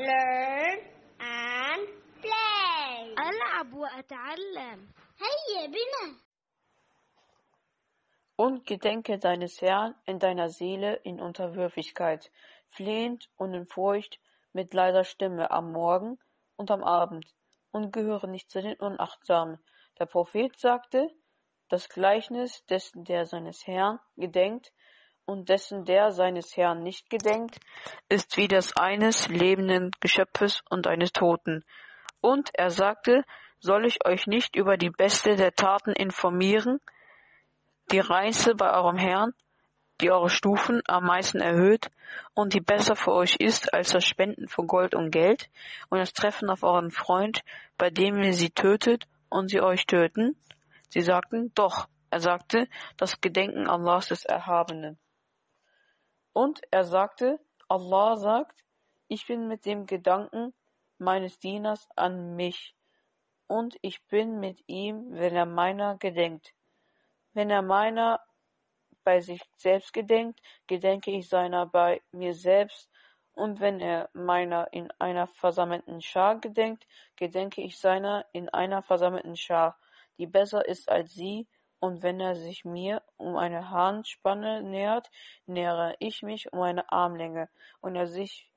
learn and play. ألعب وأتعلم هيا بنا. Und gedenke deines Herrn in deiner Seele in Unterwürfigkeit, flehend und in Furcht mit leiser Stimme am Morgen und am Abend, und gehöre nicht zu den Unachtsamen. Der Prophet sagte, das Gleichnis dessen, der seines Herrn gedenkt und dessen, der seines Herrn nicht gedenkt, ist wie das eines lebenden Geschöpfes und eines Toten. Und er sagte, soll ich euch nicht über die beste der Taten informieren, die reinste bei eurem Herrn, die eure Stufen am meisten erhöht und die besser für euch ist als das Spenden von Gold und Geld und das Treffen auf euren Freund, bei dem ihr sie tötet und sie euch töten? Sie sagten, doch. Er sagte, das Gedenken Allahs des Erhabenen. Und er sagte, Allah sagt, ich bin mit dem Gedanken meines Dieners an mich, und ich bin mit ihm, wenn er meiner gedenkt. Wenn er meiner bei sich selbst gedenkt, gedenke ich seiner bei mir selbst, und wenn er meiner in einer versammelten Schar gedenkt, gedenke ich seiner in einer versammelten Schar, die besser ist als sie, und wenn er sich mir um eine Handspanne nähert, nähere ich mich um eine Armlänge, und er sich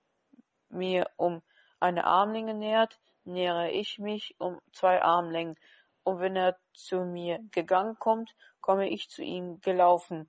mir um eine Armlänge nähert, nähere ich mich um zwei Armlängen, und wenn er zu mir gegangen kommt, komme ich zu ihm gelaufen.